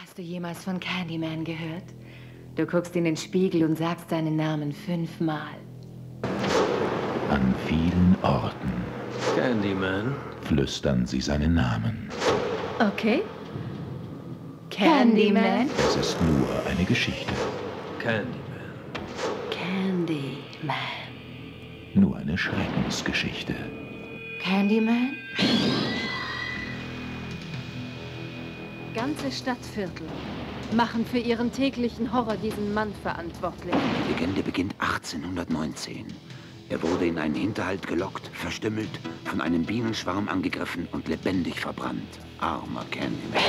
Hast du jemals von Candyman gehört? Du guckst in den Spiegel und sagst deinen Namen fünfmal. An vielen Orten Candyman. flüstern sie seinen Namen. Okay. Candyman? Es ist nur eine Geschichte, Candyman. Candyman. nur eine Schreckensgeschichte. Candyman? Ganze Stadtviertel machen für ihren täglichen Horror diesen Mann verantwortlich. Die Legende beginnt 1819. Er wurde in einen Hinterhalt gelockt, verstümmelt, von einem Bienenschwarm angegriffen und lebendig verbrannt. Armer Candyman.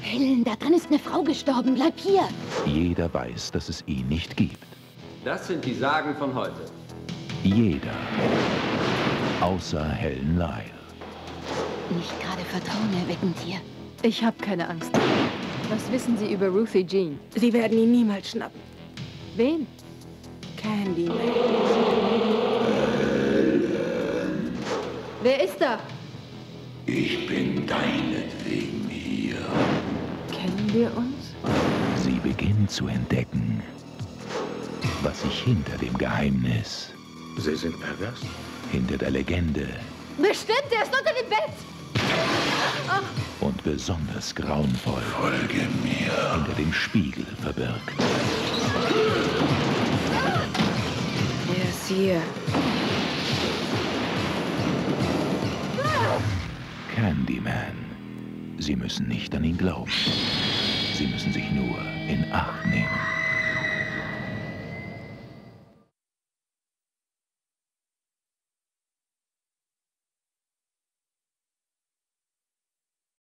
Helen, da drin ist eine Frau gestorben. Bleib hier. Jeder weiß, dass es ihn nicht gibt. Das sind die Sagen von heute. Jeder. Außer Helen Lyle. Nicht gerade vertrauenerweckend hier. Ich habe keine Angst. Was wissen Sie über Ruthie Jean? Sie werden ihn niemals schnappen. Wen? Candyman. Wer ist da? Ich bin deinetwegen hier. Kennen wir uns? Sie beginnt zu entdecken, was sich hinter dem Geheimnis, Sie sind pervers? hinter der Legende Bestimmt, er ist unter dem Bett! und besonders grauenvoll Folge mir. hinter dem Spiegel verbirgt. Er ist hier. Candyman. Sie müssen nicht an ihn glauben. Sie müssen sich nur in Acht nehmen.